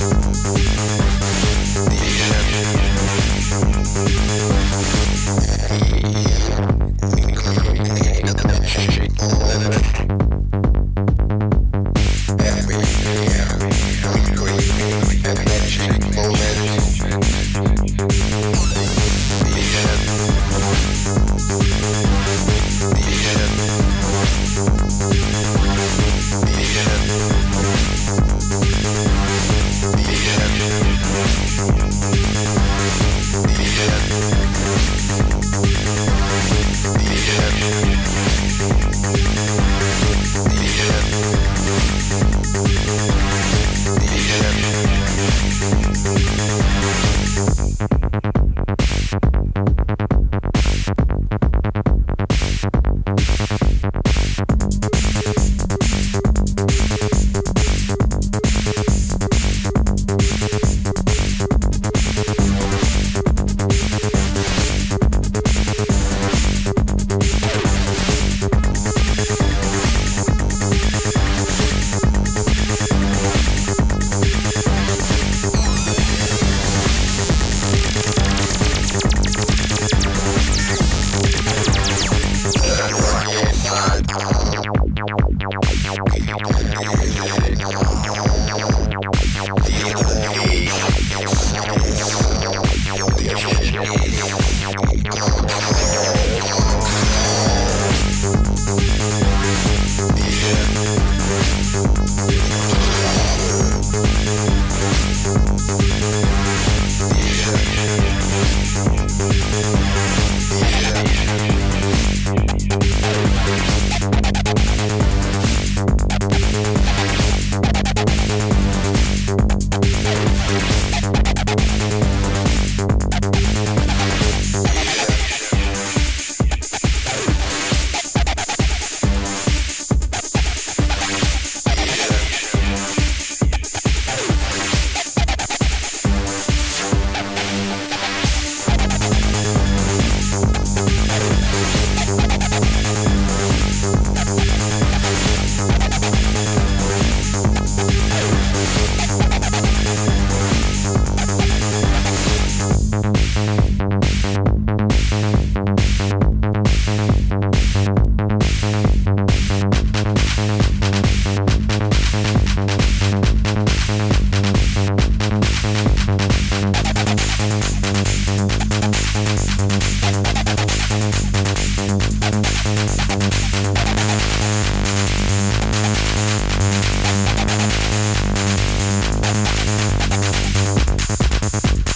Música Thank